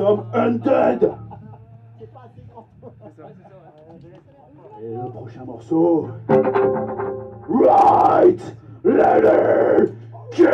Sommes Undead. Et le prochain morceau. Right Letter K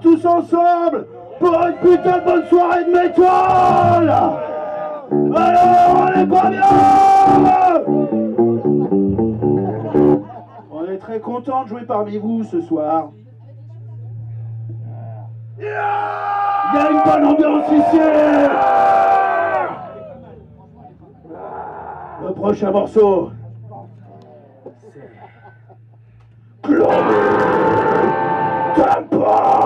tous ensemble pour une putain de bonne soirée de métal. Alors on n'est pas bien. On est très content de jouer parmi vous ce soir. Il y a une bonne ambiance ici. Le prochain morceau, c'est Chloé Temple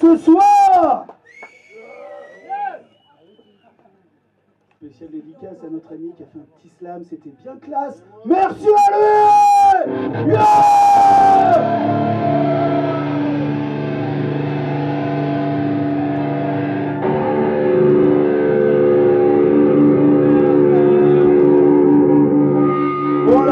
ce soir. Spécial dédicace à notre ami qui a fait un petit slam, c'était bien classe. Merci à lui. Yeah. Bon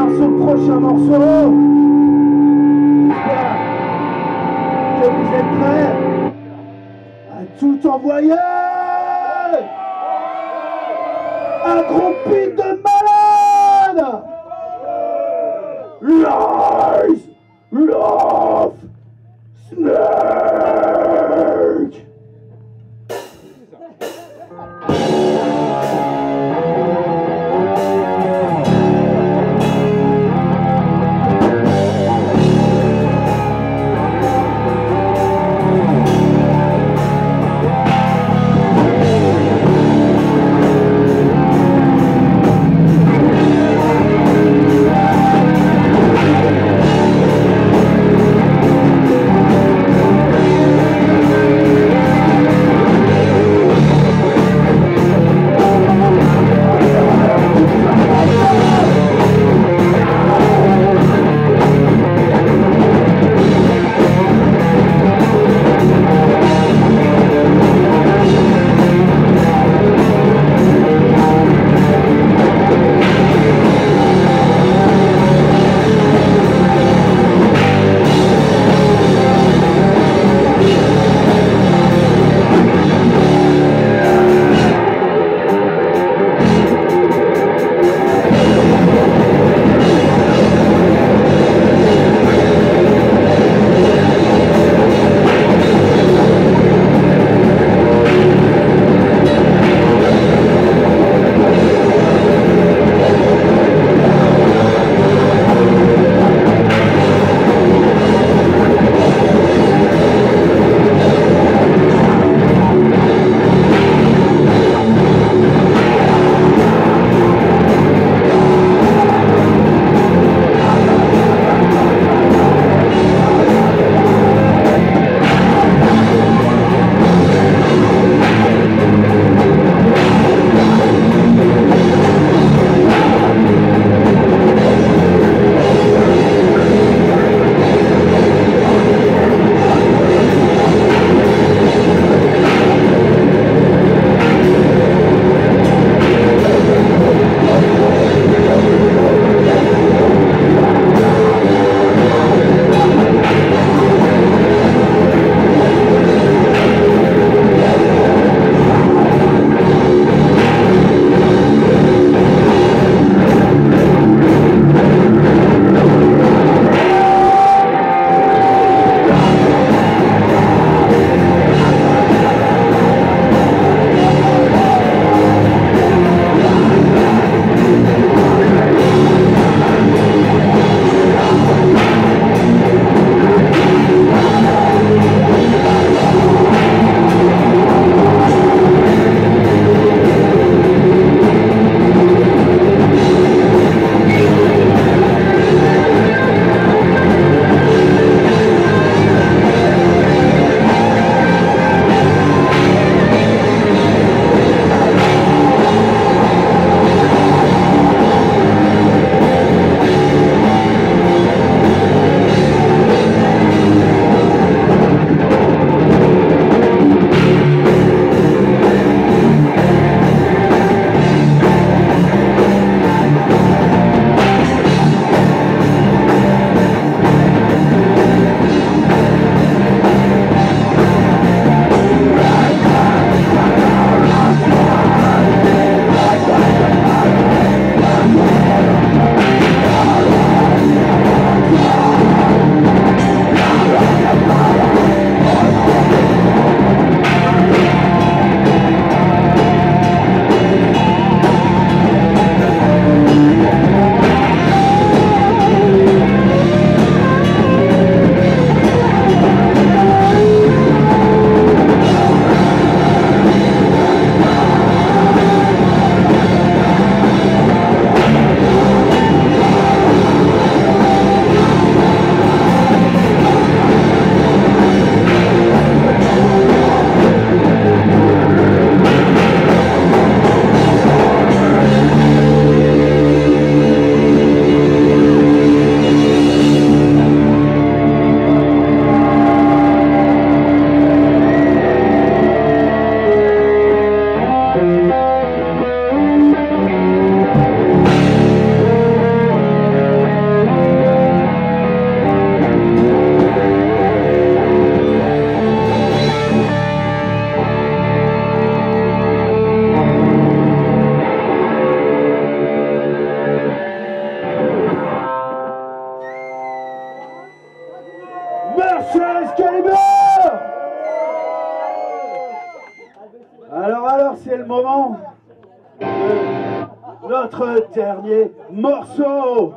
notre dernier morceau.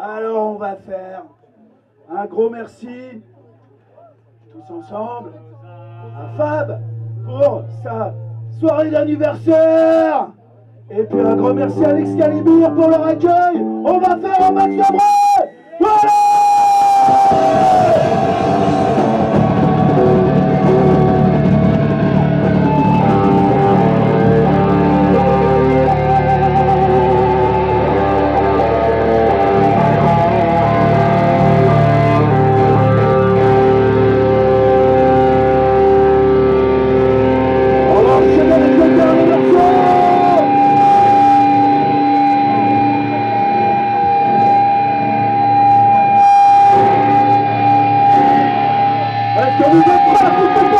Alors on va faire un gros merci tous ensemble à Fab pour sa soirée d'anniversaire. Et puis un grand merci à l'Excalibur pour leur accueil. On va faire un max de bruit. Thank you.